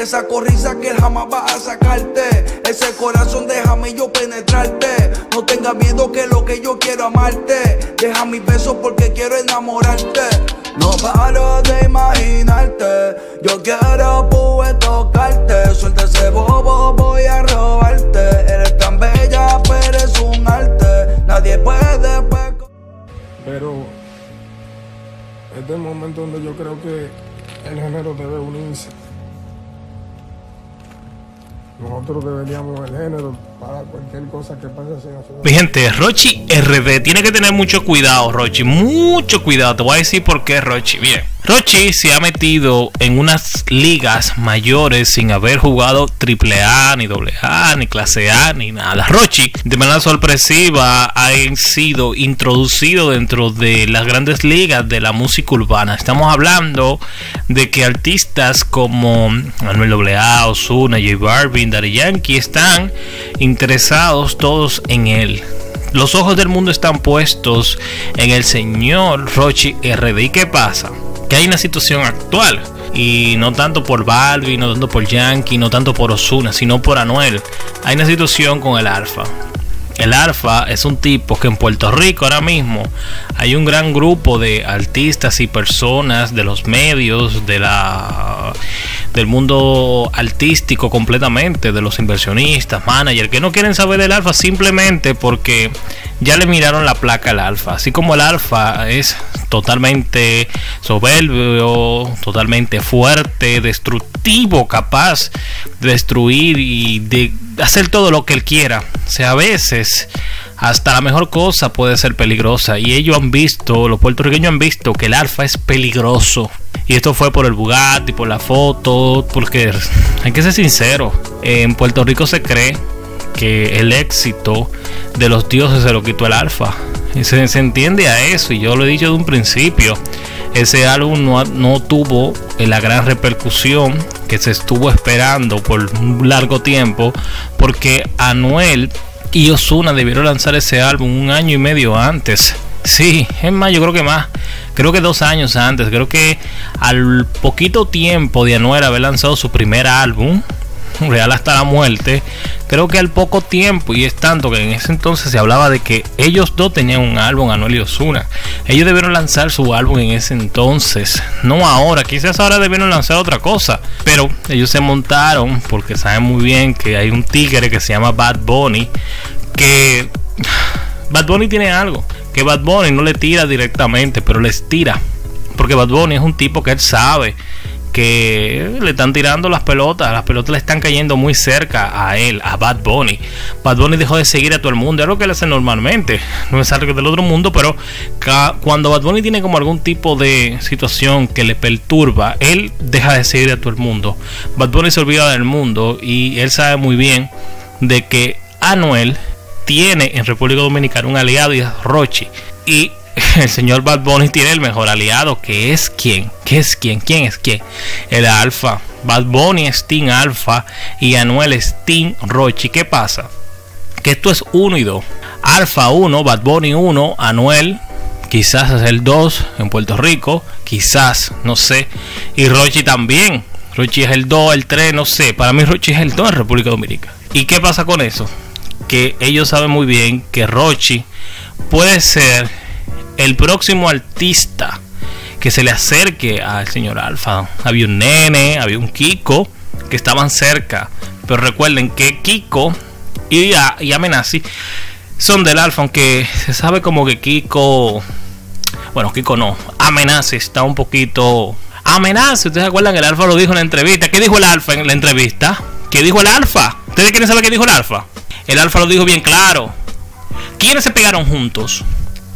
Esa corrisa que él jamás va a sacarte. Ese corazón déjame yo penetrarte. No tengas miedo que lo que yo quiero amarte. Deja mis besos porque quiero enamorarte. No paro de imaginarte. Yo quiero poder tocarte. Suelta ese bobo, voy a robarte. Eres tan bella, pero es un arte. Nadie puede. Pero es el momento donde yo creo que el género debe unirse. Nosotros deberíamos el género para cualquier cosa que pase ciudad. Mi gente, Rochi RD tiene que tener mucho cuidado, Rochi. Mucho cuidado. Te voy a decir por qué, Rochi. Bien. Rochi se ha metido en unas ligas mayores sin haber jugado AAA, ni AA, ni clase A, ni nada. Rochi, de manera sorpresiva, ha sido introducido dentro de las grandes ligas de la música urbana. Estamos hablando de que artistas como Manuel AA, Osuna, J Balvin, Daddy Yankee están interesados todos en él. Los ojos del mundo están puestos en el señor Rochi RD. ¿Y qué pasa? Que hay una situación actual. Y no tanto por Balvin, no tanto por Yankee, no tanto por Osuna, sino por Anuel. Hay una situación con el Alfa. El Alfa es un tipo que en Puerto Rico ahora mismo hay un gran grupo de artistas y personas de los medios, de la del mundo artístico completamente, de los inversionistas, managers, que no quieren saber del alfa simplemente porque ya le miraron la placa al alfa. Así como el alfa es totalmente soberbio, totalmente fuerte, destructivo, capaz de destruir y de hacer todo lo que él quiera. O sea, a veces hasta la mejor cosa puede ser peligrosa. Y ellos han visto, los puertorriqueños han visto que el alfa es peligroso. Y esto fue por el Bugatti, por la foto, porque hay que ser sincero, en Puerto Rico se cree que el éxito de los dioses se lo quitó el alfa. Y se, entiende a eso, y yo lo he dicho de un principio. Ese álbum no, no tuvo la gran repercusión que se estuvo esperando por un largo tiempo, porque Anuel y Osuna debieron lanzar ese álbum un año y medio antes. Sí, es más, yo creo que más. Creo que dos años antes. Creo que al poquito tiempo de Anuel haber lanzado su primer álbum, Real hasta la muerte, creo que al poco tiempo, y es tanto que en ese entonces se hablaba de que ellos dos tenían un álbum, Anuel y Osuna. Ellos debieron lanzar su álbum en ese entonces, no ahora. Quizás ahora debieron lanzar otra cosa, pero ellos se montaron porque saben muy bien que hay un tigre que se llama Bad Bunny que Bad Bunny tiene algo que Bad Bunny no le tira directamente, pero les tira. Porque Bad Bunny es un tipo que él sabe que le están tirando las pelotas, las pelotas le están cayendo muy cerca a él, a Bad Bunny. Bad Bunny dejó de seguir a todo el mundo, es lo que él hace normalmente, no es algo del otro mundo, pero cuando Bad Bunny tiene como algún tipo de situación que le perturba, él deja de seguir a todo el mundo. Bad Bunny se olvida del mundo y él sabe muy bien de que Anuel tiene en República Dominicana un aliado y es Rochi. Y el señor Bad Bunny tiene el mejor aliado, que es quién, ¿qué es quién? ¿Quién es quién? El Alfa. Bad Bunny es Team Alfa y Anuel es Team Rochi. ¿Qué pasa? Que esto es 1 y 2. Alfa 1, Bad Bunny 1, Anuel quizás es el 2 en Puerto Rico, quizás, no sé. Y Rochi también. Rochi es el 2, el 3, no sé. Para mí Rochi es el 2 en República Dominicana. ¿Y qué pasa con eso? Que ellos saben muy bien que Rochi puede ser el próximo artista que se le acerque al señor Alfa. Había un nene, había un Kiko que estaban cerca. Pero recuerden que Kiko y, Amenazi son del Alfa, aunque se sabe como que Kiko. Bueno, Kiko no. Amenazi está un poquito. Amenazi, ¿ustedes se acuerdan que el Alfa lo dijo en la entrevista? ¿Qué dijo el Alfa en la entrevista? ¿Qué dijo el Alfa? ¿Ustedes quieren saber qué dijo el Alfa? El Alfa lo dijo bien claro. ¿Quiénes se pegaron juntos?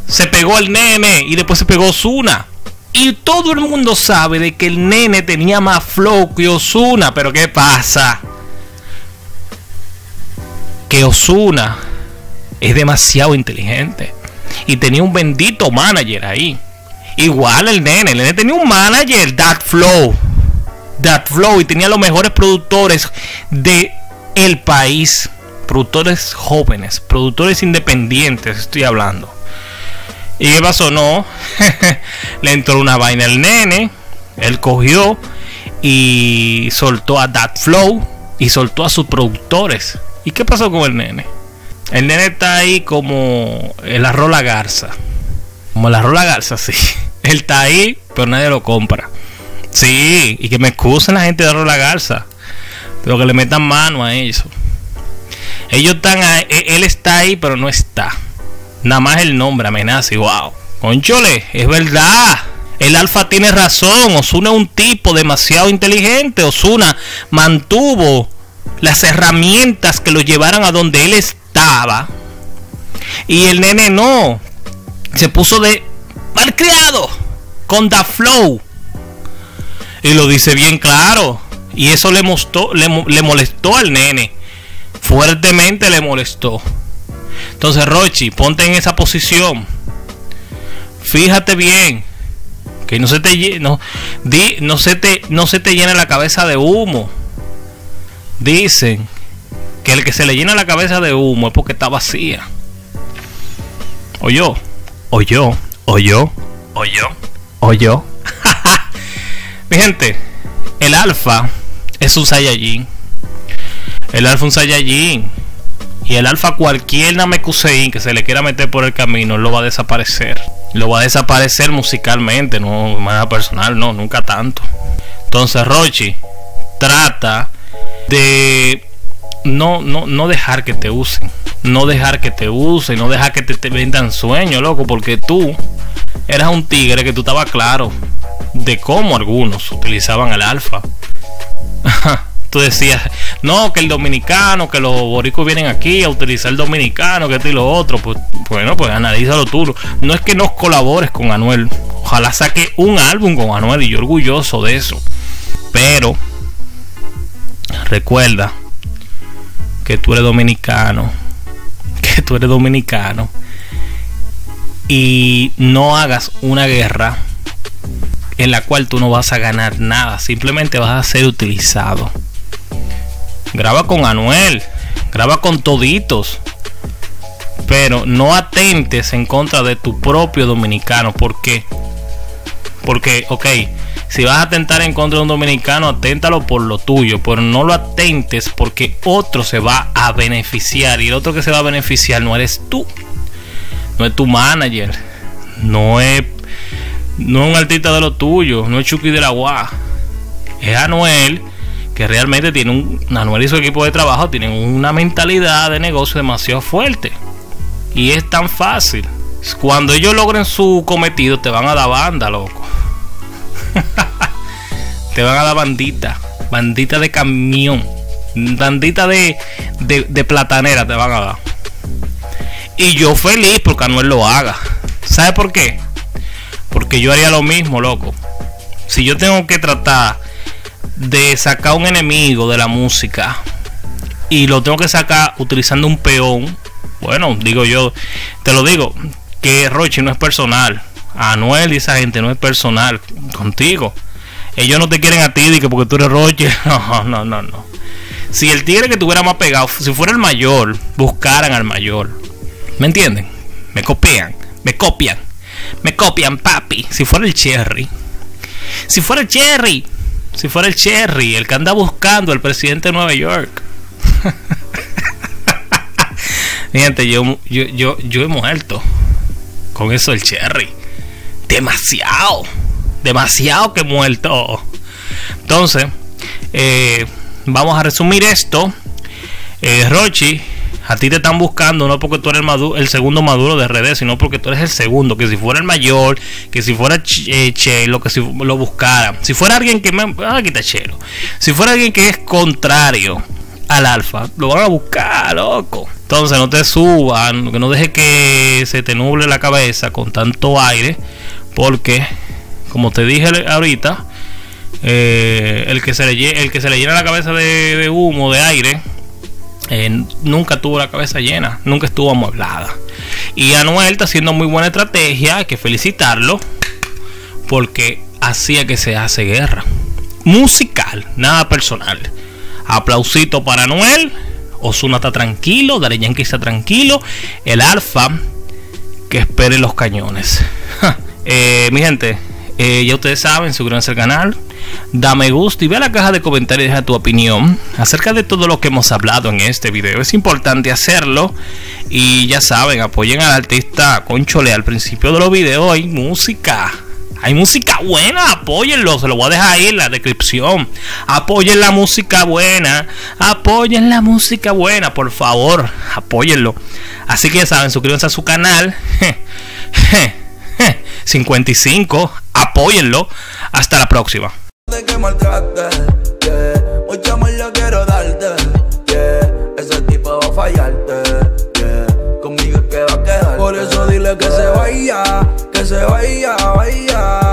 Se pegó el nene y después se pegó Osuna. Y todo el mundo sabe de que el nene tenía más flow que Osuna. Pero ¿qué pasa? Que Osuna es demasiado inteligente. Y tenía un bendito manager ahí. Igual el nene. El nene tenía un manager, That Flow. That Flow. Y tenía los mejores productores de el país productores jóvenes, productores independientes, estoy hablando. ¿Y qué pasó? No, le entró una vaina al nene, él cogió y soltó a Dat Flow y soltó a sus productores. ¿Y qué pasó con el nene? El nene está ahí como el arroz la garza. Como el arroz la garza, sí. Él está ahí, pero nadie lo compra. Sí, y que me excusen la gente de arroz la garza. Pero que le metan mano a eso. Ellos están ahí, e, él está ahí, pero no está. Nada más el nombre amenaza y wow. Conchole, es verdad. El Alfa tiene razón. Osuna es un tipo demasiado inteligente. Osuna mantuvo las herramientas que lo llevaran a donde él estaba. Y el nene no. Se puso de malcriado con Da Flow. Y lo dice bien claro. Y eso le, le, le molestó al nene. Fuertemente le molestó. Entonces, Rochi, ponte en esa posición. Fíjate bien. Que no se te no, di, no se te no se te llene la cabeza de humo. Dicen que el que se le llena la cabeza de humo es porque está vacía. O yo, o yo, o yo, o yo, o yo. Mi gente, el alfa es un Saiyajin. El alfa un Saiyajin. Y el alfa cualquier Namekusein que se le quiera meter por el camino lo va a desaparecer. Lo va a desaparecer musicalmente, no más personal, no, nunca tanto. Entonces Rochi trata de no, no, no dejar que te usen. No dejar que te usen, no dejar que te, te vendan sueños, loco, porque tú eras un tigre que tú estabas claro de cómo algunos utilizaban el alfa. Tú decías, no, que el dominicano, que los boricos vienen aquí a utilizar el dominicano, que esto y lo otro. Pues bueno, pues analízalo tú. No es que nos colabores con Anuel. Ojalá saque un álbum con Anuel y yo orgulloso de eso. Pero recuerda que tú eres dominicano. Que tú eres dominicano. Y no hagas una guerra en la cual tú no vas a ganar nada. Simplemente vas a ser utilizado. Graba con Anuel, graba con toditos. Pero no atentes en contra de tu propio dominicano. ¿Por qué? Porque, ok, si vas a atentar en contra de un dominicano, aténtalo por lo tuyo. Pero no lo atentes porque otro se va a beneficiar. Y el otro que se va a beneficiar no eres tú. No es tu manager. No es, no es un artista de lo tuyo. No es Chucky de la UA. Es Anuel que realmente tiene un Anuel y su equipo de trabajo tienen una mentalidad de negocio demasiado fuerte. Y es tan fácil. Cuando ellos logren su cometido, te van a dar banda, loco. te van a dar bandita. Bandita de camión. Bandita de, de, de platanera te van a dar. Y yo feliz porque Anuel lo haga. ¿Sabe por qué? Porque yo haría lo mismo, loco. Si yo tengo que tratar de sacar un enemigo de la música y lo tengo que sacar utilizando un peón, bueno, digo yo, te lo digo, que Roche no es personal. Anuel y esa gente no es personal contigo. Ellos no te quieren a ti que porque tú eres Roche. No, no, no, no. Si el tigre que tuviera más pegado, si fuera el mayor, buscaran al mayor. ¿Me entienden? Me copian, me copian, me copian, papi. Si fuera el Cherry, si fuera el Cherry, si fuera el Cherry, el que anda buscando el presidente de Nueva York. Gente, yo, yo, yo, yo he muerto con eso el Cherry. Demasiado, demasiado que he muerto. Entonces, eh, vamos a resumir esto. Eh, Rochi a ti te están buscando no porque tú eres el, el segundo maduro de RD, sino porque tú eres el segundo. Que si fuera el mayor, que si fuera eh, Chelo, que si lo buscara. Si fuera alguien que me. Ah, quita Chelo. Si fuera alguien que es contrario al alfa, lo van a buscar, loco. Entonces no te suban, que no deje que se te nuble la cabeza con tanto aire, porque, como te dije ahorita, eh, el, que se le, el que se le llena la cabeza de humo, de aire, eh, nunca tuvo la cabeza llena, nunca estuvo amueblada. Y Anuel está haciendo muy buena estrategia, hay que felicitarlo, porque hacía que se hace guerra. Musical, nada personal. Aplausito para Anuel. Osuna está tranquilo, Dari Yankee está tranquilo. El Alfa, que espere los cañones. Eh, mi gente, eh, ya ustedes saben, suscríbanse al canal. Da me gusta y ve a la caja de comentarios y deja tu opinión acerca de todo lo que hemos hablado en este video. Es importante hacerlo y ya saben, apoyen al artista Conchole al principio de los videos. Hay música. Hay música buena, apóyenlo, se lo voy a dejar ahí en la descripción. Apoyen la música buena, apoyen la música buena, por favor, apóyenlo. Así que ya saben, suscríbanse a su canal. 55, apóyenlo. Hasta la próxima maltrate. Yeah. Mucho amor yo quiero darte. Yeah. Ese tipo va a fallarte. Yeah. Conmigo es que va a quedar. Por eso dile que se vaya, que se vaya, vaya.